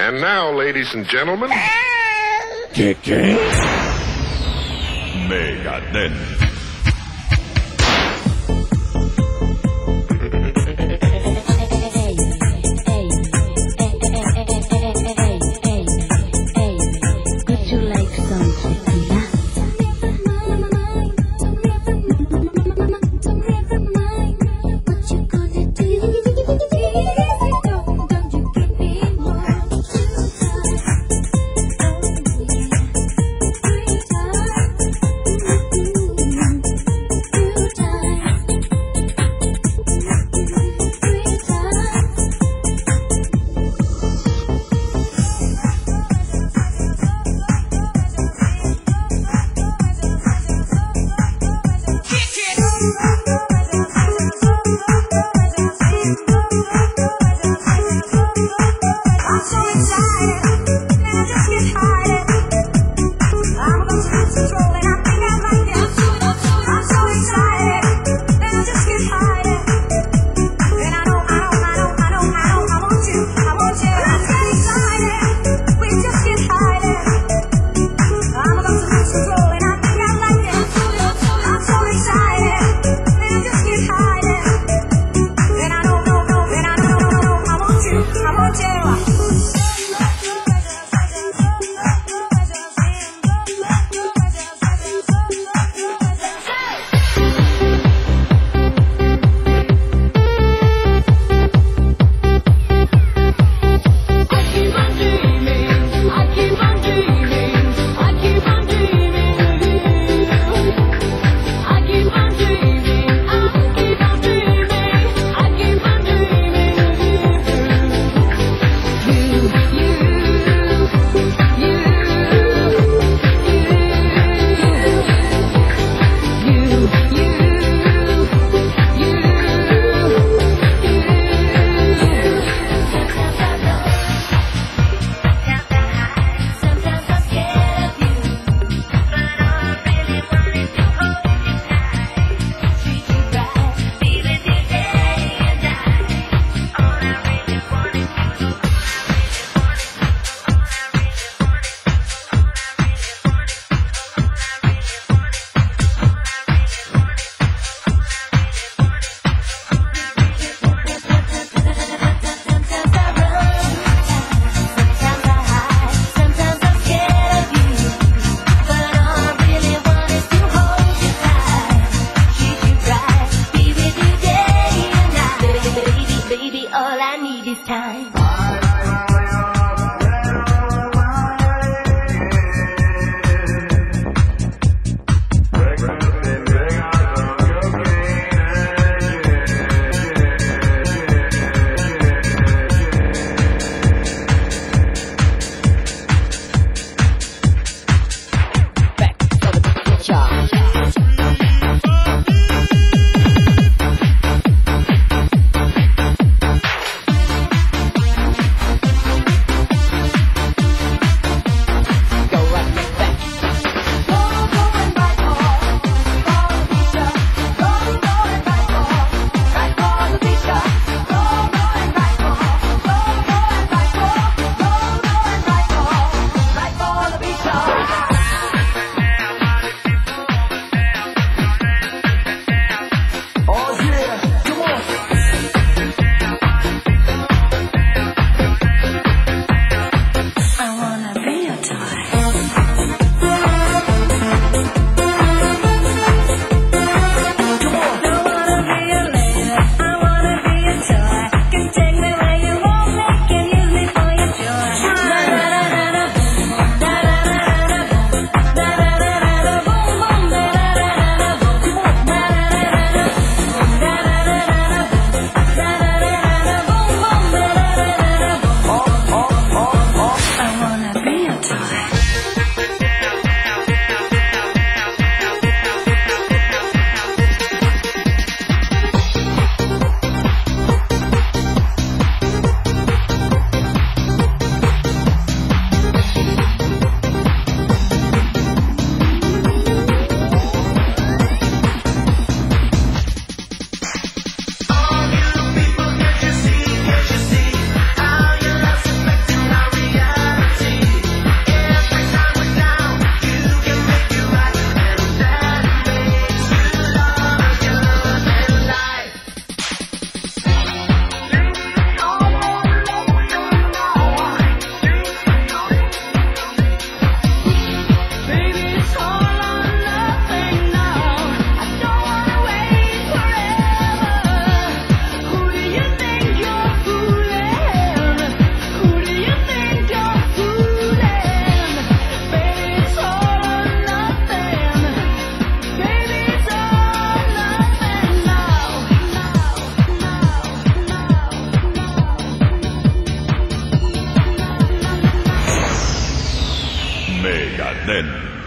And now, ladies and gentlemen... ¿Qué, qué? Megadent. もう了。time. Cadena.